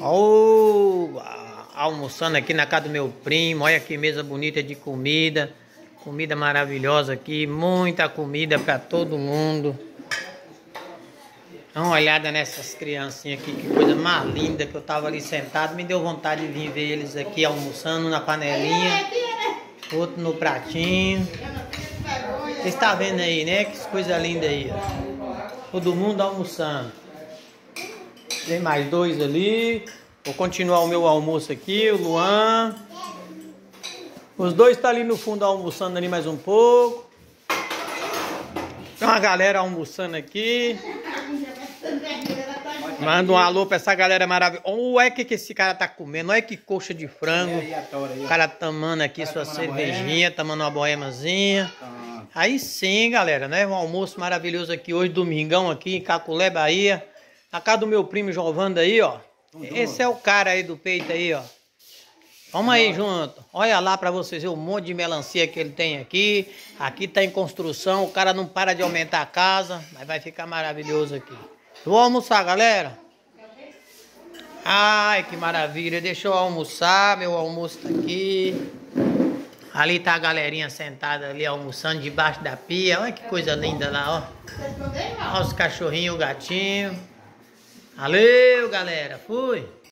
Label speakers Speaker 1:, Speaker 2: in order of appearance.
Speaker 1: Oh, almoçando aqui na casa do meu primo. Olha que mesa bonita de comida. Comida maravilhosa aqui. Muita comida para todo mundo. Dá uma olhada nessas criancinhas aqui. Que coisa mais linda que eu tava ali sentado. Me deu vontade de vir ver eles aqui almoçando na panelinha. Outro no pratinho. Você está vendo aí, né? Que coisa linda aí. Ó. Todo mundo almoçando. Tem mais dois ali. Vou continuar o meu almoço aqui, o Luan. Os dois estão tá ali no fundo almoçando ali mais um pouco. Tem uma galera almoçando aqui. Manda um alô pra essa galera maravilhosa. Olha o que, que esse cara tá comendo. Olha que coxa de frango. O cara tomando aqui sua cervejinha, tomando uma boemazinha. Aí sim, galera, né? Um almoço maravilhoso aqui hoje, domingão aqui em Caculé, Bahia. Na casa do meu primo Jovando aí, ó. Esse é o cara aí do peito aí, ó. Vamos aí junto. Olha lá para vocês ver o monte de melancia que ele tem aqui. Aqui tá em construção, o cara não para de aumentar a casa, mas vai ficar maravilhoso aqui. Vou almoçar, galera. Ai, que maravilha. Deixa eu almoçar, meu almoço tá aqui. Ali tá a galerinha sentada ali almoçando debaixo da pia. Olha que coisa linda lá, ó. Olha os cachorrinhos, o gatinho. Valeu, galera. Fui.